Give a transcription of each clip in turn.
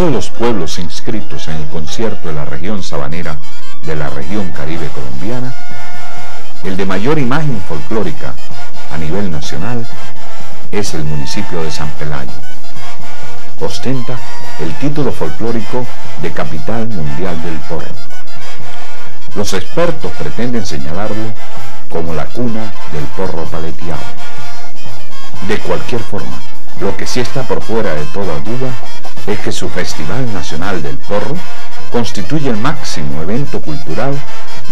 todos los pueblos inscritos en el concierto de la región sabanera de la región caribe colombiana, el de mayor imagen folclórica a nivel nacional es el municipio de San Pelayo. Ostenta el título folclórico de capital mundial del porro. Los expertos pretenden señalarlo como la cuna del porro paleteado. De cualquier forma, lo que sí está por fuera de toda duda es que su Festival Nacional del Porro constituye el máximo evento cultural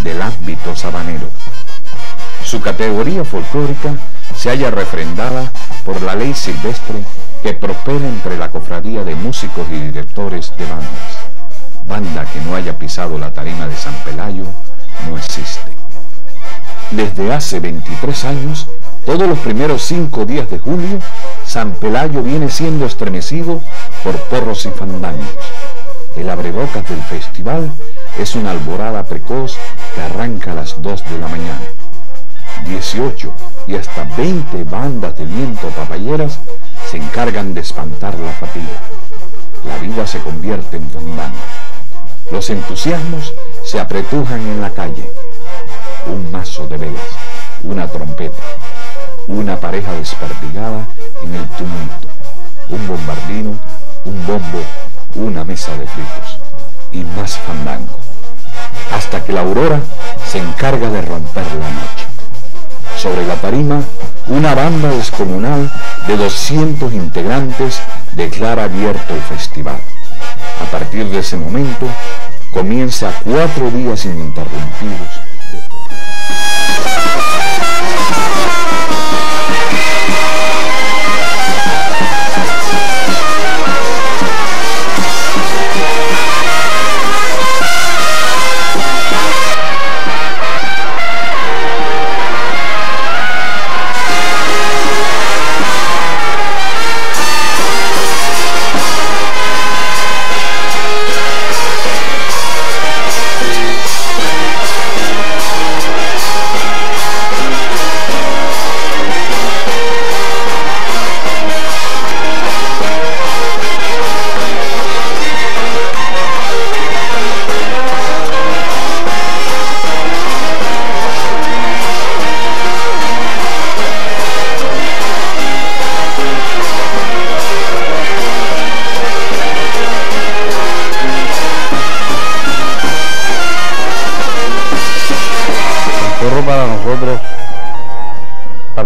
del ámbito sabanero. Su categoría folclórica se halla refrendada por la ley silvestre que prospera entre la cofradía de músicos y directores de bandas. Banda que no haya pisado la tarima de San Pelayo no existe. Desde hace 23 años, todos los primeros cinco días de julio, San Pelayo viene siendo estremecido por porros y fandangos. El abrebocas del festival es una alborada precoz que arranca a las 2 de la mañana. 18 y hasta 20 bandas de viento papayeras se encargan de espantar la fatiga. La vida se convierte en fandango. Los entusiasmos se apretujan en la calle. Un mazo de velas, una trompeta, una pareja desperdigada en el tumulto, un bombardino, un bombo, una mesa de fritos y más fandango, hasta que la aurora se encarga de romper la noche. Sobre la tarima, una banda descomunal de 200 integrantes declara abierto el festival. A partir de ese momento, comienza cuatro días ininterrumpidos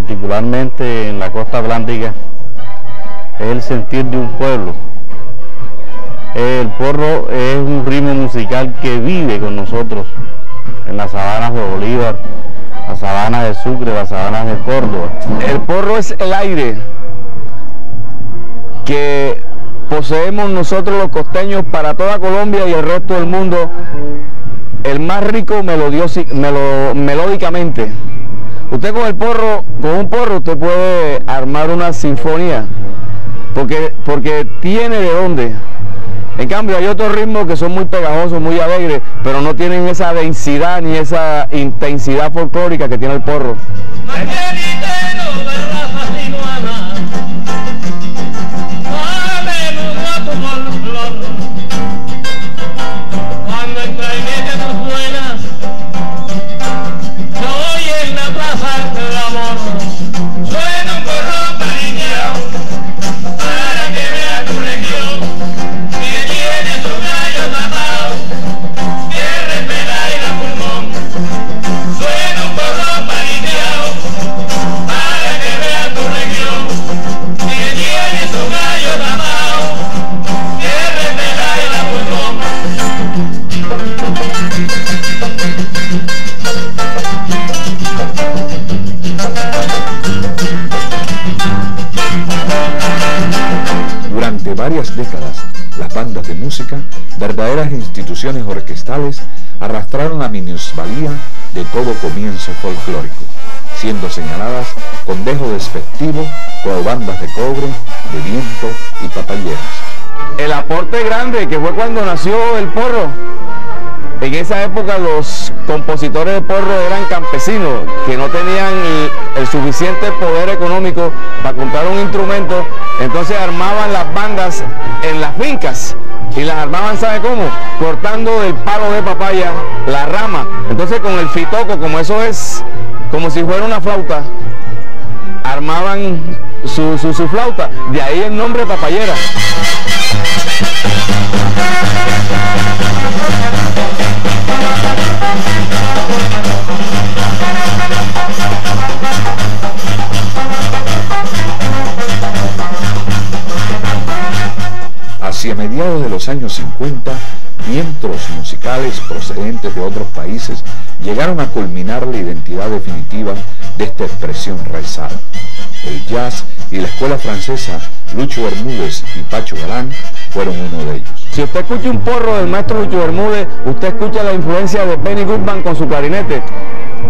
particularmente en la costa atlántica, es el sentir de un pueblo. El porro es un ritmo musical que vive con nosotros en las sabanas de Bolívar, las sabanas de Sucre, las sabanas de Córdoba. El porro es el aire que poseemos nosotros los costeños para toda Colombia y el resto del mundo, el más rico melódicamente. Usted con el porro, con un porro usted puede armar una sinfonía, porque, porque tiene de dónde. En cambio hay otros ritmos que son muy pegajosos, muy alegres, pero no tienen esa densidad ni esa intensidad folclórica que tiene el porro. Varias décadas, las bandas de música, verdaderas instituciones orquestales, arrastraron la minusvalía de todo comienzo folclórico, siendo señaladas con dejo despectivo por bandas de cobre, de viento y papalleras. El aporte grande que fue cuando nació el porro, en esa época los compositores de porro eran campesinos que no tenían el, suficiente poder económico para comprar un instrumento, entonces armaban las bandas en las fincas y las armaban, ¿sabe cómo? Cortando el palo de papaya, la rama. Entonces con el fitoco, como eso es como si fuera una flauta, armaban su, su, su flauta. De ahí el nombre papayera. Hacia mediados de los años 50, vientos musicales procedentes de otros países llegaron a culminar la identidad definitiva de esta expresión raizada. El jazz y la escuela francesa Lucho Bermúdez y Pacho Galán fueron uno de ellos. Si usted escucha un porro del maestro Lucho Bermúdez, usted escucha la influencia de Benny Goodman con su clarinete.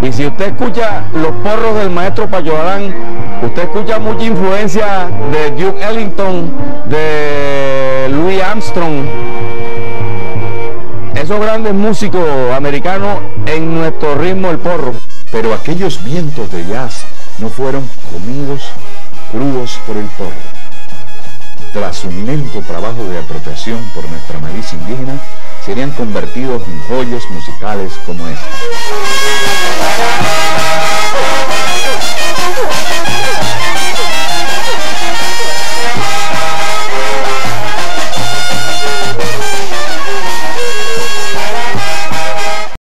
Y si usted escucha los porros del maestro Pacho Galán, usted escucha mucha influencia de Duke Ellington, de Louis Armstrong, esos grandes músicos americanos en nuestro ritmo el porro. Pero aquellos vientos de jazz no fueron comidos crudos por el porro. Tras un lento trabajo de apropiación por nuestra maíz indígena, serían convertidos en joyas musicales como esta. Thank you.